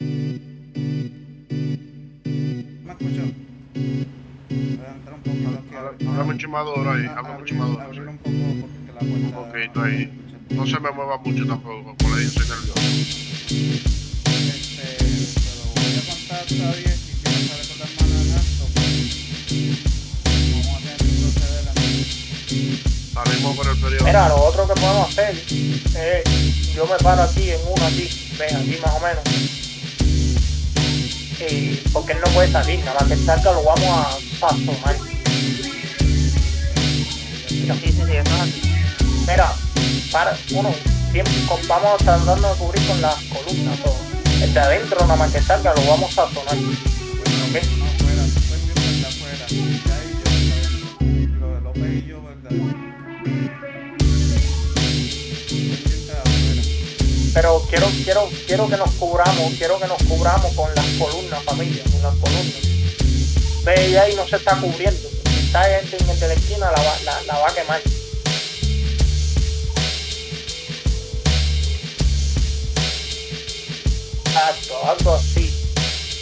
¿Me escuchó? Voy a entrar un poquito aquí. a- Habla mucho más duro ahí, habla mucho más duro. Abrir un poco porque la puerta... Ok, estoy ahí. No se me mueva mucho tampoco, por ahí soy nervioso. Este, se lo voy a contar hasta 10 y si no sale con las manos en alto, pues vamos a tener que proceder a Salimos por el periodo. Mira, lo otro que podemos hacer es, yo me paro aquí en uno aquí, ven aquí más o menos. Porque él no puede salir, nada más que salga lo vamos a asomar. Mira, Sí, sí, sí, eso es así. mira, para, uno, siempre vamos tratando de cubrir con las columnas todo. El de adentro nada más que salga lo vamos a sonar. ¿Ok? Quiero, quiero, quiero que nos cubramos, quiero que nos cubramos con las columnas, familia, con las columnas. Ve ahí no se está cubriendo. Si está gente en la esquina la la, la va a quemar. Alto, algo así.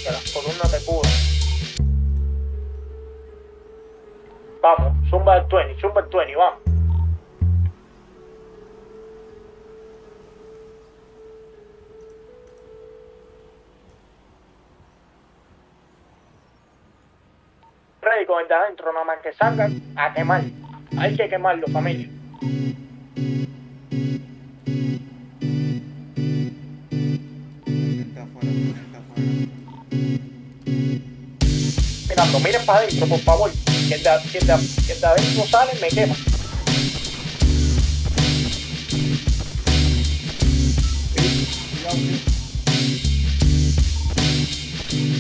Que las columnas te cubran. Vamos, zumba el 20, zumba el 20, vamos. Rey con el de adentro, nada más que salga a quemar. Hay que quemarlo, familia. De de. Mirando, miren para adentro, por favor. Que de, que de, que de adentro sale, me quema.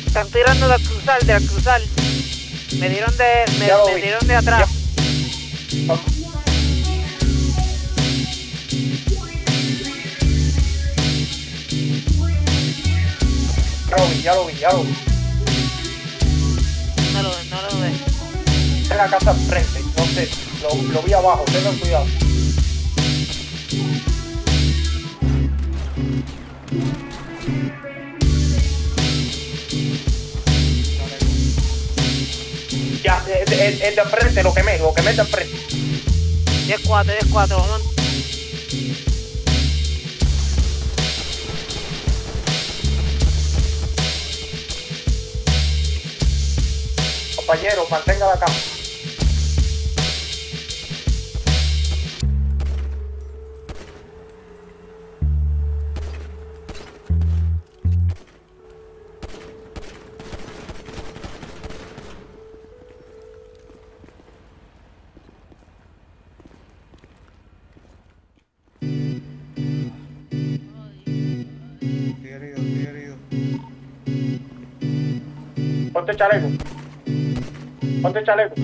Están tirando del cruzal, del cruzal. Me dieron de, me, dieron de atrás. Ya lo vi, ya lo vi, ya lo vi. No lo ve, no lo ve. Está en la casa enfrente, no sé, lo, lo vi abajo, tengan cuidado. El, el- de enfrente, lo quemé, lo quemé de enfrente. 10-4, 10-4, vamos. Compañero, mantenga la cama. Pante चालेगो? पंते चालेगो?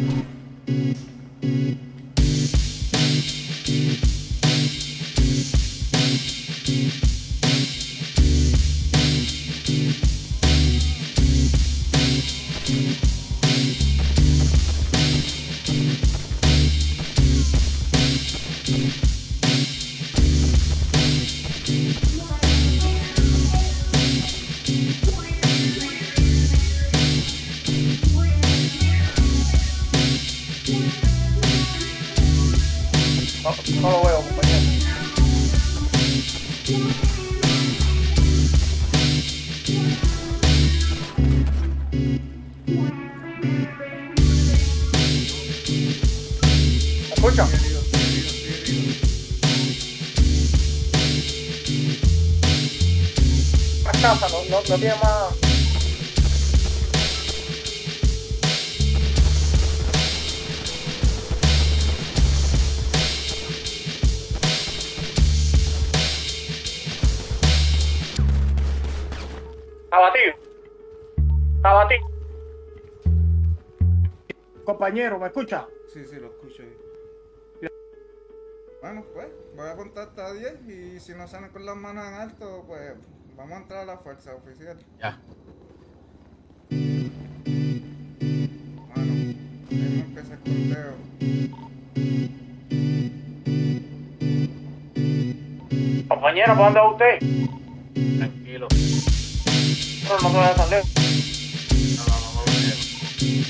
Herido. Más casa, no, no, no tiene más. Abatido. Abatido. Compañero, ¿me escucha? Sí, sí, lo escucho Bueno, pues voy a contar hasta 10 y si no salen con las manos en alto, pues vamos a entrar a la fuerza oficial. Ya. Bueno, ahí empieza el conteo. Compañero, ¿para dónde va usted? Tranquilo. Pero no te vayas tan lejos. No, no, no, no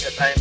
vamos a darle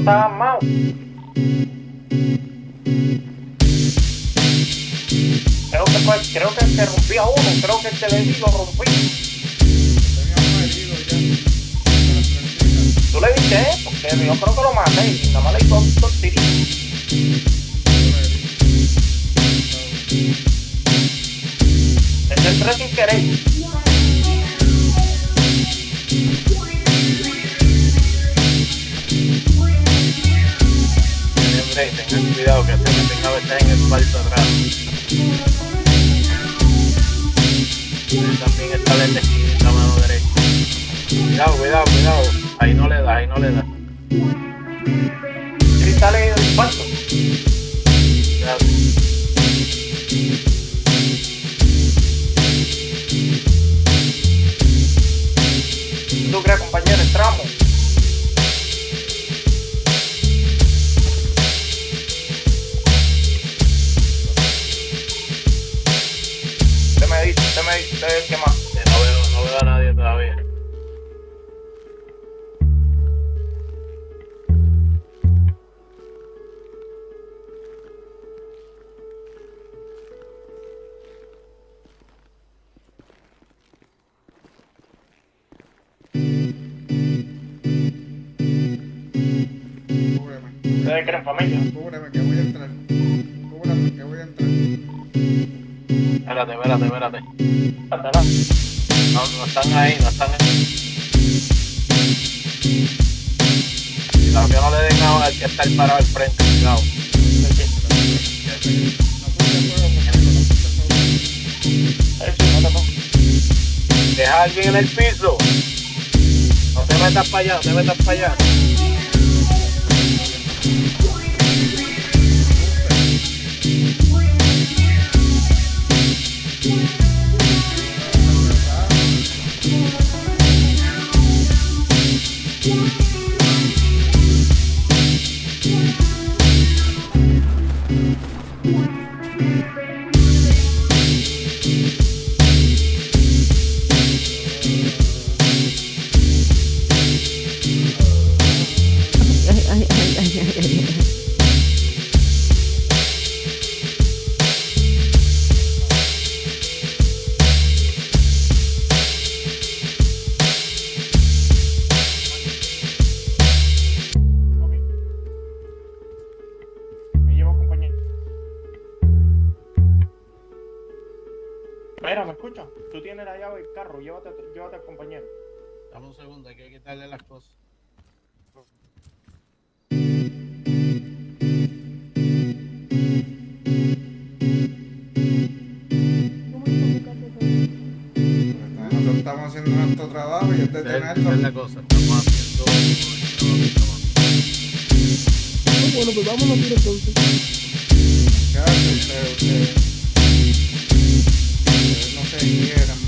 está armado. Creo que fue, creo que se rompía uno, creo que el televisor lo rompí. ¿Tú le diste, eh? Porque yo creo que lo maté y nada más le hizo dos tiros. Ese entré sin querer. Break, tengan cuidado que se meten a en el palto atrás. También está la esquina, en la mano derecha. Cuidado, cuidado, cuidado. Ahí no le da, ahí no le da. Sí sale del cuarto. Cuidado. ¿Tú crees, compañero? Entramos. que familia. Júrame que voy a entrar. Júrame que voy a entrar. Espérate, espérate, espérate. Ándala. No, no están ahí, no están ahí. Si la no le den nada, hay que estar parado al frente, cuidado. Deja a alguien en el piso. No te metas para allá, no te metas para allá. Dame un segundo, hay que quitarle las cosas. Nosotros estamos haciendo nuestro trabajo y este tiene esto. Es la cosa, estamos haciendo ah, Bueno, pues vámonos entonces. Claro, ustedes, ustedes, ustedes no se hieran.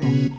Bye.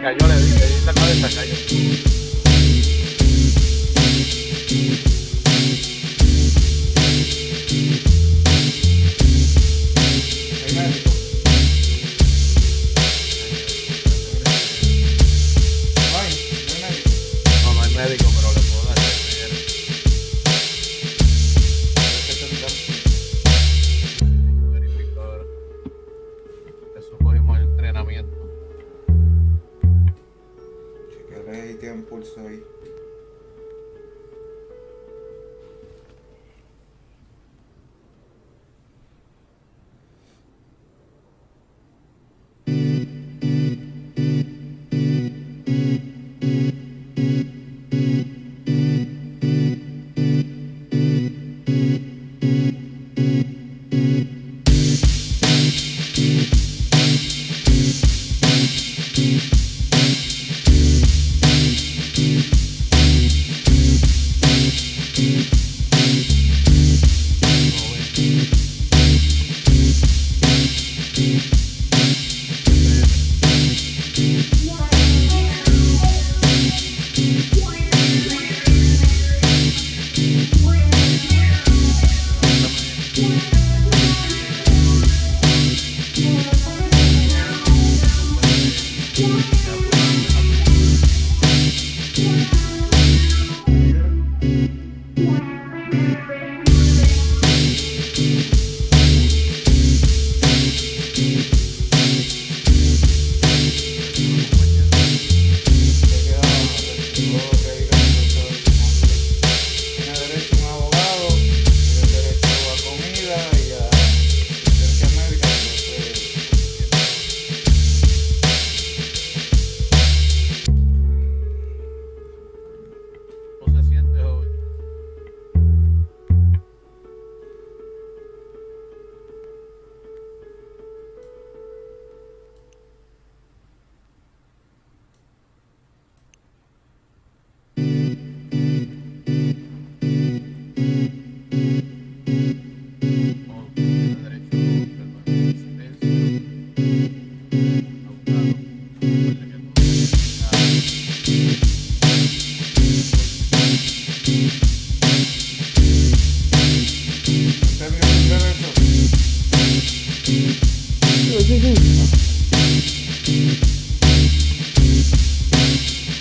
cayó, le dije, esta cabeza cayó. No, no hay médico, pero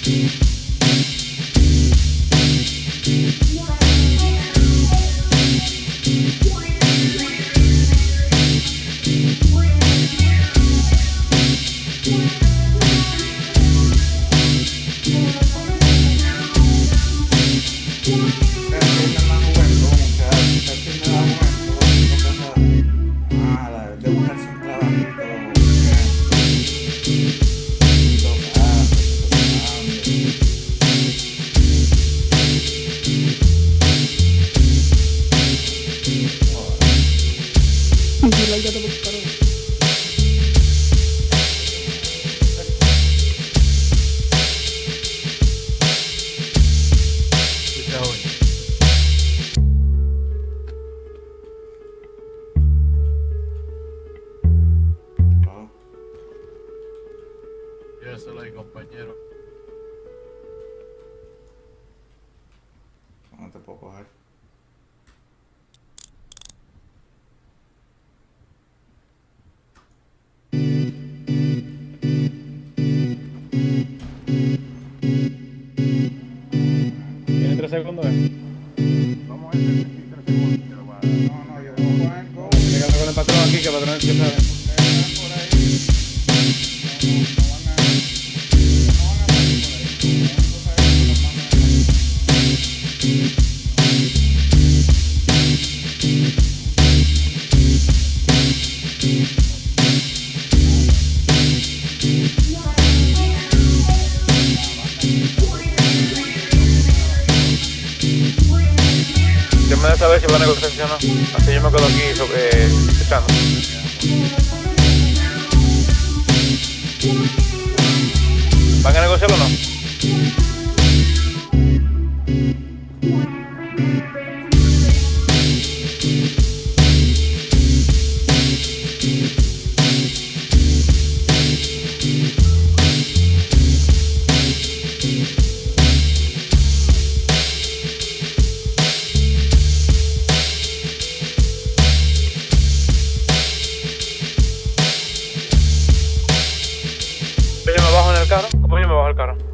Deep. Yo me voy a saber si van a negociar o no. Así yo me quedo aquí sobre, echando. ¿Van a negociar o no? Valgaru.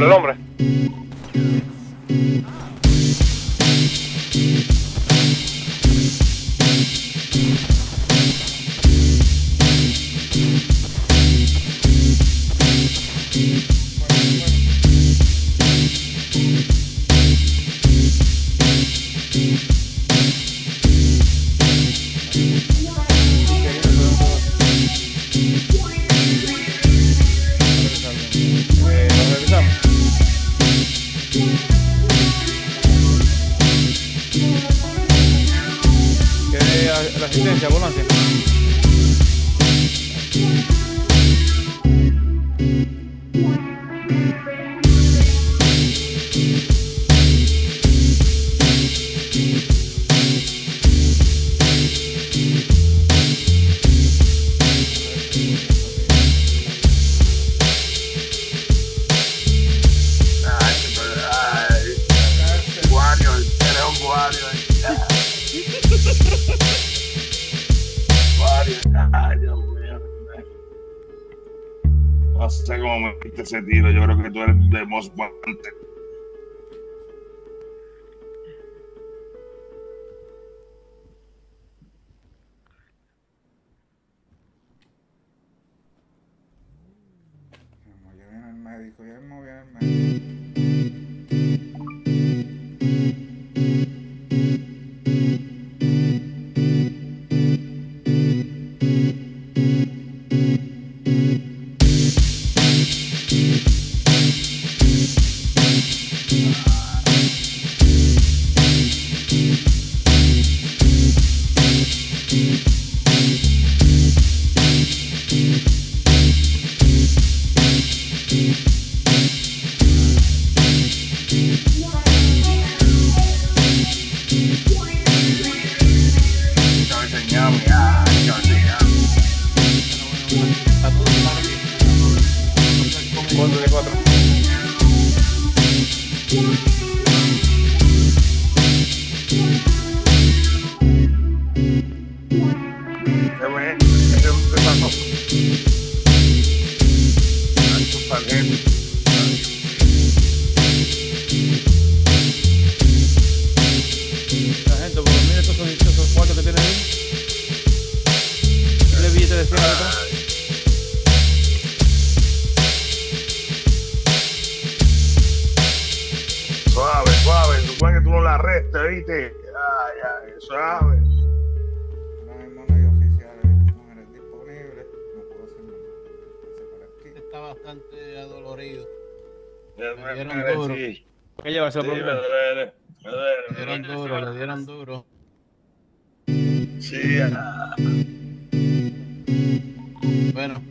sobrenombre. Valencia, Valencia. de Most Wanted. Ya me voy al médico, ya me voy al médico. Está bastante adolorido. Me Me dieron duro. Hay que llevarse Sí, por me duele. Me duele. Le me dieron duele. duro, le dieron duro. Sí, ah. Bueno.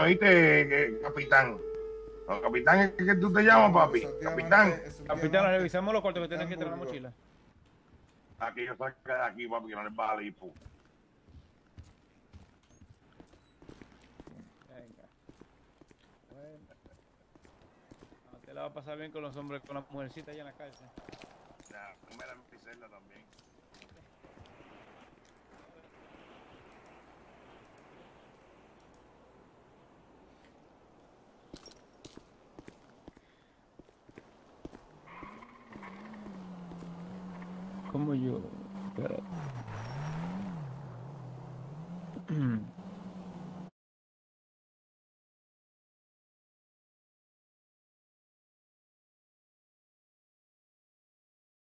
Ahí son míos, ¿viste, que- capitán? No, capitán es que tú te llamas, papi. Capitán. Capitán, revisamos los cuartos que tienen que traer la mochila. Aquí yo saca de aquí, papi, que no les baja el hipo. Venga. Bueno. Te la va a pasar bien con los hombres, con las mujercitas allá en la cárcel. Ya, me la también.